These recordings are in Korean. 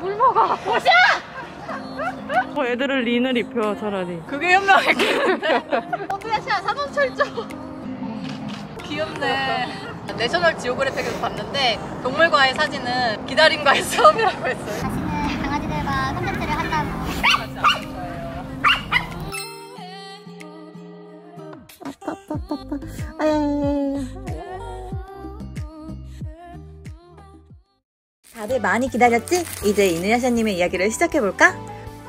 물 먹어. 보시야! 어, 애들은 린을 입혀 차라리 그게 현명했겠는데. 어드야샤 사범철저. 귀엽네. 내셔널 지오그래픽에서 봤는데 동물과의 사진은 기다림과의 싸움이라고 했어요. 다들 많이 기다렸지? 이제 이누야샤님의 이야기를 시작해볼까?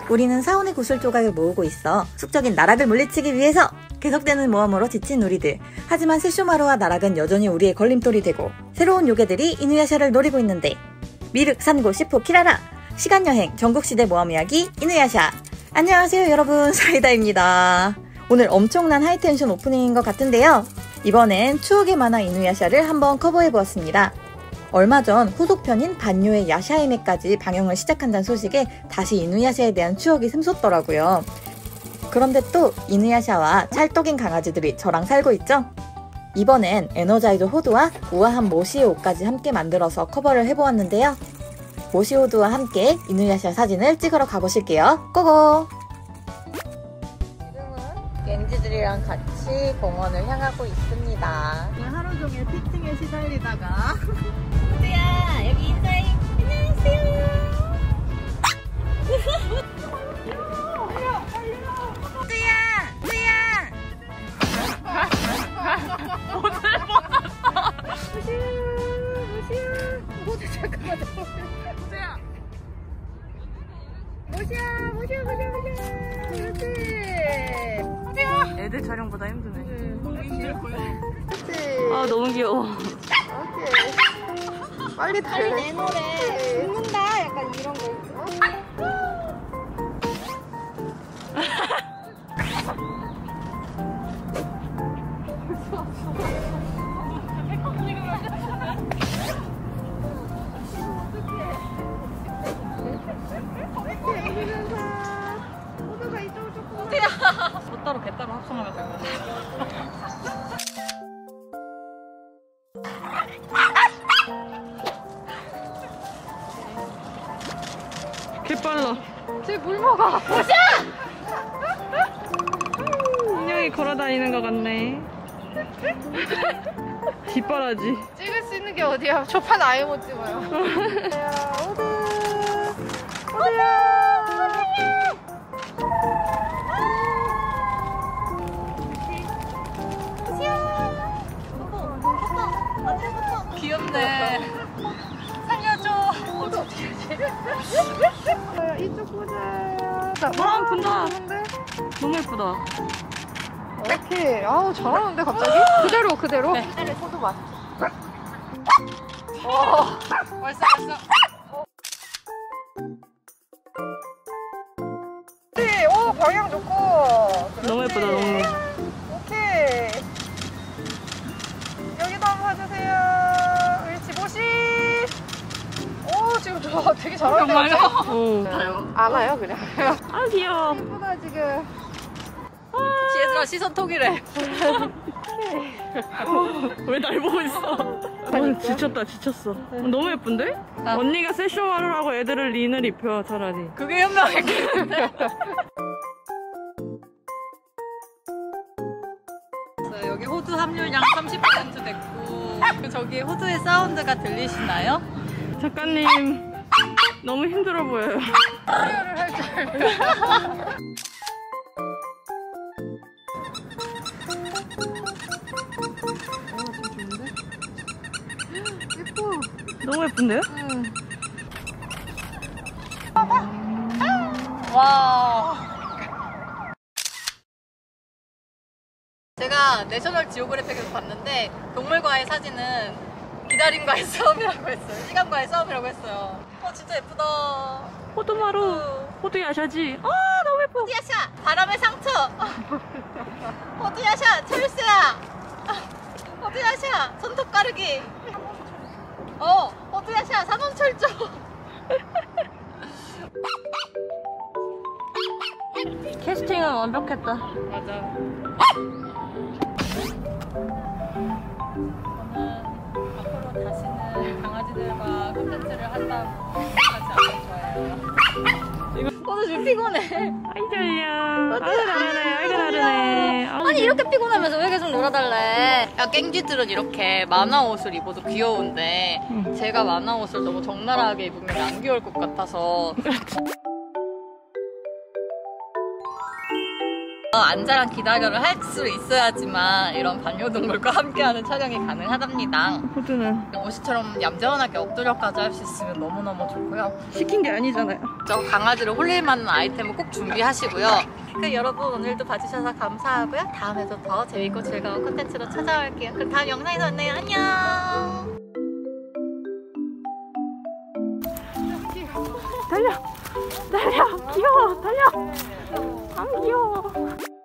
우리는 사혼의 구슬 조각을 모으고 있어 숙적인 나락을 물리치기 위해서 계속되는 모험으로 지친 우리들. 하지만 셋쇼마루와 나락은 여전히 우리의 걸림돌이 되고 새로운 요괴들이 이누야샤를 노리고 있는데. 미륵, 산고, 싯포, 키라라. 시간여행, 전국시대 모험 이야기 이누야샤. 안녕하세요 여러분. 사이다입니다. 오늘 엄청난 high tension 오프닝인 것 같은데요. 이번엔 추억의 만화 이누야샤를 한번 커버해보았습니다 얼마 전 후속편인 반요의 야샤이메까지 방영을 시작한다는 소식에 다시 이누야샤에 대한 추억이 샘솟더라고요. 그런데 또 이누야샤와 찰떡인 강아지들이 저랑 살고 있죠? 이번엔 에너자이저 호두와 우아한 모시오까지 함께 만들어서 커버를 해보았는데요. 모시오두와 함께 이누야샤 사진을 찍으러 가보실게요. 고고! 지금은 겐지들이랑 같이 공원을 향하고 있습니다. 종일 피팅에 시달리다가 호두야 여기 인사해 안녕하세요 호두야 호두야 애들 촬영보다 힘드네 아 너무 귀여워. 빨리 달래. 내노래. 죽는다. 약간 이런 거소 따로 개 따로 합성하면 될것 같아 개빨라 쟤물 먹어. 보시야! 인형이 걸어다니는 것 같네 뒷바라지 찍을 수 있는 게 어디야? 초판 아예 못 찍어요. 귀엽네. 자, 바람 분다 너무 예쁘다 이렇게. 아우, 잘하는데, 갑자기? 그대로, 그대로. 네. 그대로 소도 맛 어, 벌써, 벌써. 네, 오, 방향 좋고. 너무 예쁘다 너무 되게 잘하는데. 정말요? 오. 안 와요, 그냥. 아 귀여워 예쁘다, 지금. 지혜들아, 시선 톡이래. 왜날 보고 있어 어, 지쳤다 지쳤어 너무 예쁜데? 아. 언니가 세쇼마를 하고 애들은 린을 입혀 차라리 그게 현명했겠는데? 여기 호두 함유량 30% 됐고 저기 호두의 사운드가 들리시나요? 작가님 너무 힘들어 보여요. 너무 예쁜데요? 와. 제가 내셔널 지오그래픽에서 봤는데 동물과의 사진은 기다림과의 싸움이라고 했어요. 시간과의 싸움이라고 했어요. 어 진짜 예쁘다. 호두마루 호두야샤지 아 너무 예뻐 호두야샤 바람의 상처. 호두야샤 철새야. 호두야샤 손톱 가르기. 어 호두야샤 사범철저. 캐스팅은 완벽했다 맞아. 콘텐츠를 한다고 하지 않을 거예요. 오늘 좀 피곤해. 아이 졸려. 아이고 나르네. 아이고 나르네. 아니 이렇게 피곤하면서 왜 계속 놀아달래? 야 깽쥐들은 이렇게 만화 옷을 입어도 귀여운데 응. 제가 만화 옷을 너무 적나라하게 입으면 안 귀여울 것 같아서 안자랑 기다려를 할 수 있어야지만 이런 반려동물과 함께하는 촬영이 가능하답니다. 호두는 옷이처럼 얌전하게 엎드려까지 할 수 있으면 너무너무 좋고요. 시킨 게 아니잖아요. 저 강아지를 홀릴 만한 아이템을 꼭 준비하시고요. 그 여러분 오늘도 봐주셔서 감사하고요. 다음에도 더 재밌고 즐거운 콘텐츠로 찾아올게요. 그럼 다음 영상에서 만나요. 안녕. 달려. 달려. 귀여워. 달려. 안 귀여워.